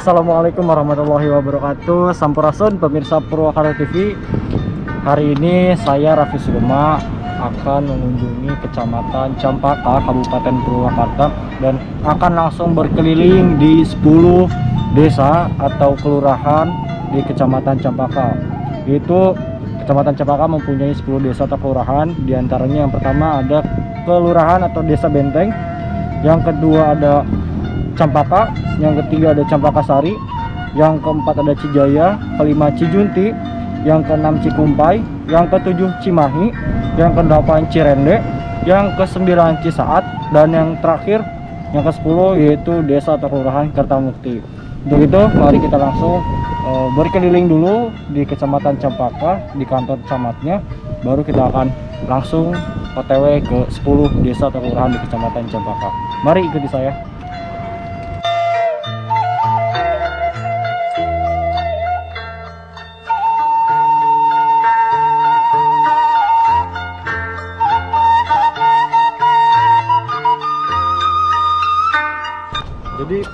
Assalamualaikum warahmatullahi wabarakatuh. Sampurasun pemirsa Purwakarta TV Hari ini saya Raffi Sugema akan mengunjungi Kecamatan Campaka, Kabupaten Purwakarta dan akan langsung berkeliling di 10 desa atau kelurahan di Kecamatan Campaka. Itu Kecamatan Campaka mempunyai 10 desa atau kelurahan, di antaranya yang pertama ada kelurahan atau desa Benteng, yang kedua ada Campaka, yang ketiga ada Campaka Sari, yang keempat ada Cijaya, kelima Cijunti, yang keenam Cikumpai, yang ketujuh Cimahi, yang kedelapan Cirende, yang kesembilan Cisaat, dan yang terakhir yang ke sepuluh yaitu Desa atau Kelurahan Kertamukti. Untuk itu mari kita langsung uh, berkeliling dulu di Kecamatan Campaka di kantor camatnya, baru kita akan langsung OTW ke 10 desa atau kelurahan di Kecamatan Campaka. Mari ikuti saya.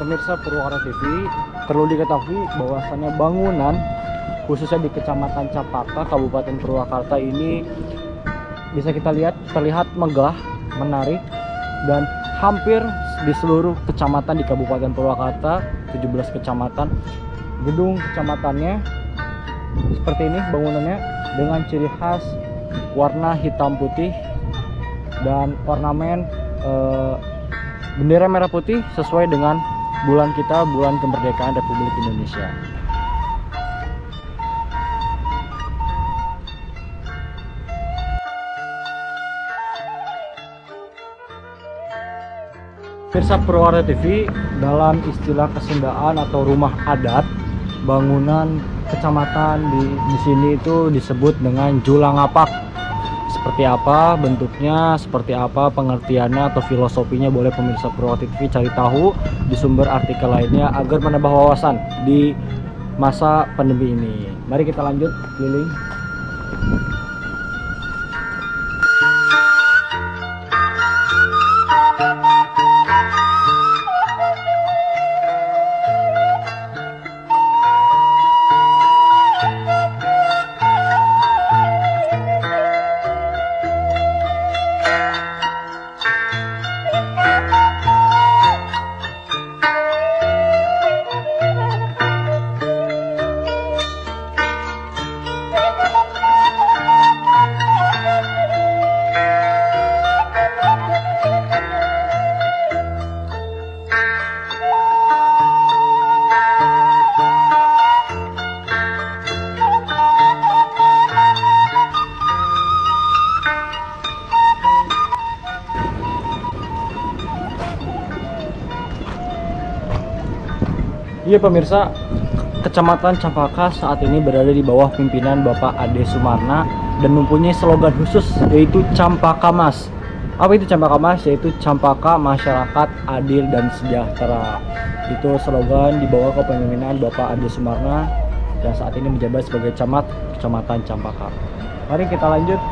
Pemirsa Purwakarta TV perlu diketahui bahwasannya bangunan khususnya di Kecamatan Capaka, Kabupaten Purwakarta ini bisa kita lihat terlihat megah, menarik dan hampir di seluruh kecamatan di Kabupaten Purwakarta, 17 kecamatan, gedung kecamatannya seperti ini bangunannya dengan ciri khas warna hitam putih dan ornamen eh, bendera merah putih sesuai dengan bulan kita, bulan kemerdekaan Republik Indonesia. Pirsa Purwakarta TV dalam istilah kesundaan atau rumah adat bangunan kecamatan di, di sini itu disebut dengan Julangapak seperti apa bentuknya, seperti apa pengertiannya atau filosofinya boleh pemirsa Purwakarta TV cari tahu di sumber artikel lainnya agar menambah wawasan di masa pandemi ini. Mari kita lanjut keliling. Iya pemirsa, Kecamatan Campaka saat ini berada di bawah pimpinan Bapak Ade Sumarna dan mempunyai slogan khusus yaitu Campaka Mas. Apa itu Campaka Mas? Yaitu Campaka Masyarakat Adil dan Sejahtera. Itu slogan di bawah kepemimpinan Bapak Ade Sumarna dan saat ini menjabat sebagai camat Kecamatan Campaka. Mari kita lanjut